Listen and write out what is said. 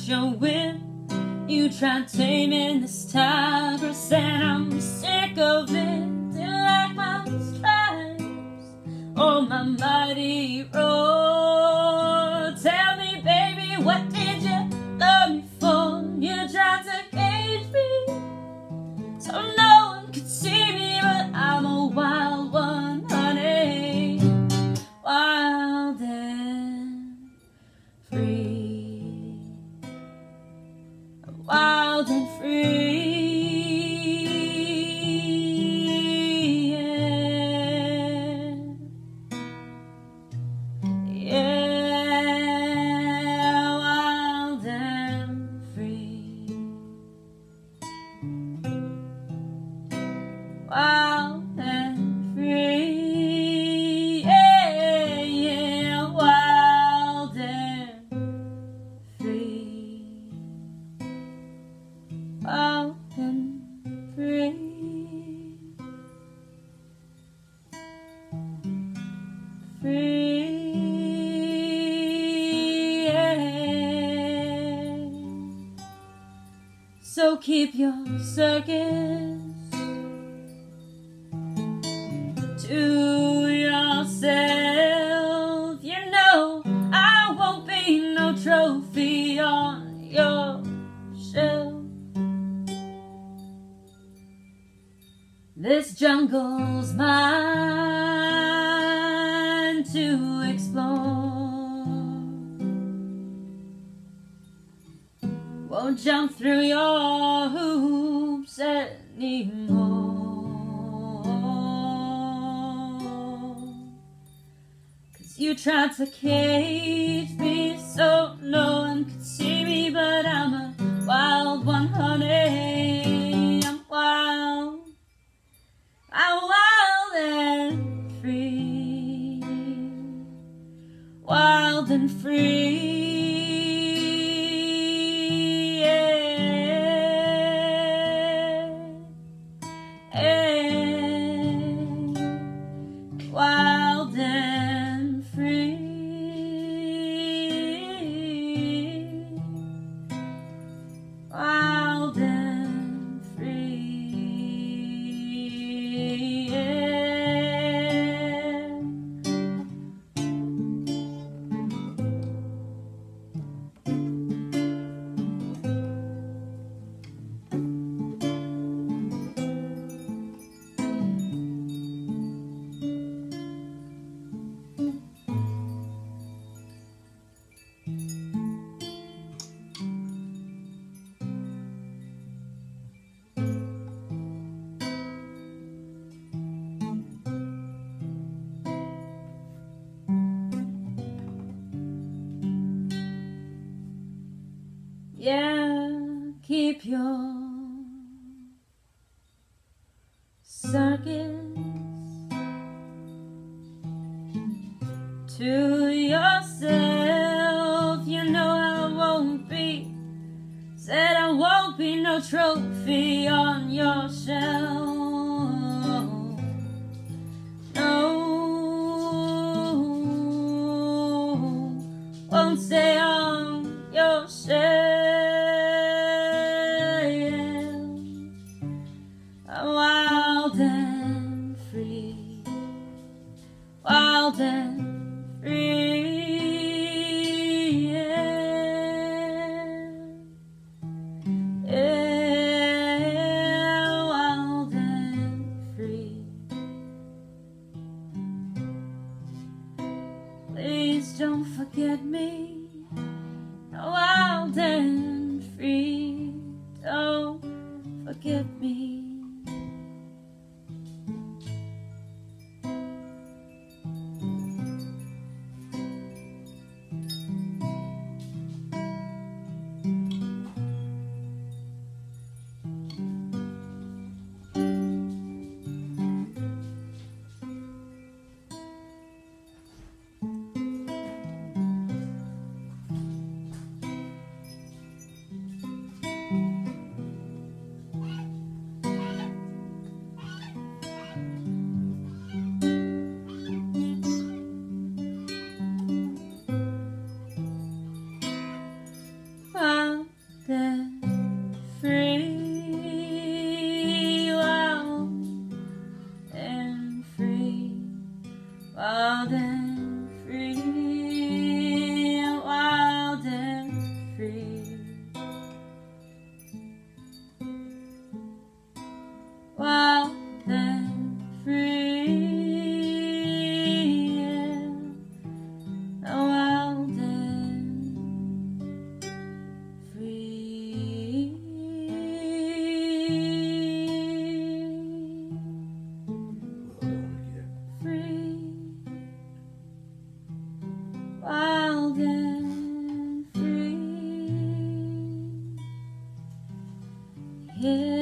cracked your whip. You tried taming this tigress, and I'm sick of it. Do like my stripes or my mighty roar? So keep your circus to yourself. You know I won't be no trophy on your shelf. This jungle's mine to explore. Won't jump through your hoops anymore. Cause you tried to cage me so no one could see me, but I'm a wild keep your circus to yourself. You know I won't be, said I won't be no trophy on your shelf. No, won't stay on and free. Yeah, wild and free. Please don't forget me. Wild and free. Don't forget me. Father. Yeah.